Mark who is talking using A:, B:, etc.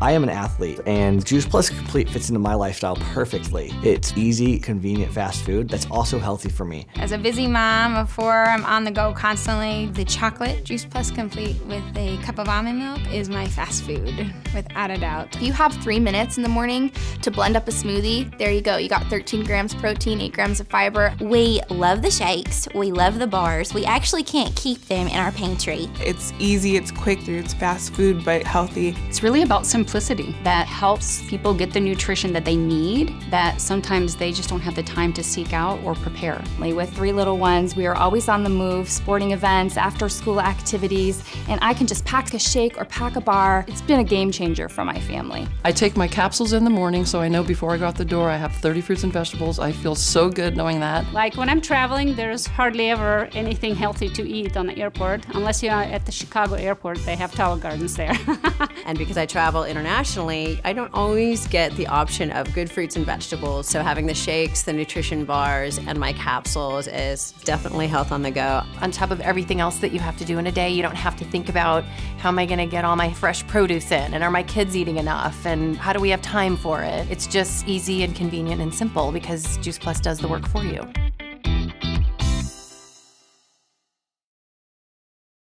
A: I am an athlete, and Juice Plus Complete fits into my lifestyle perfectly. It's easy, convenient, fast food that's also healthy for me.
B: As a busy mom of four, I'm on the go constantly. The chocolate Juice Plus Complete with a cup of almond milk is my fast food, without a doubt.
C: If you have three minutes in the morning to blend up a smoothie, there you go. You got 13 grams protein, 8 grams of fiber.
D: We love the shakes, we love the bars. We actually can't keep them in our pantry.
E: It's easy, it's quick, it's fast food, but healthy.
F: It's really about simplicity that helps people get the nutrition that they need that sometimes they just don't have the time to seek out or prepare.
G: With three little ones, we are always on the move, sporting events, after school activities, and I can just pack a shake or pack a bar. It's been a game changer for my family.
H: I take my capsules in the morning so I know before I go out the door I have 30 fruits and vegetables. I feel so good knowing that.
I: Like when I'm traveling, there's hardly ever anything healthy to eat on the airport, unless you're at the Chicago airport, they have Tower Gardens there.
J: and because I travel internationally, I don't always get the option of good fruits and vegetables. So having the shakes, the nutrition bars, and my capsules is definitely health on the go.
K: On top of everything else that you have to do in a day, you don't have to think about how am I going to get all my fresh produce in, and are my kids eating enough, and how do we have time for it. It's just easy and convenient and simple because Juice Plus does the work for you.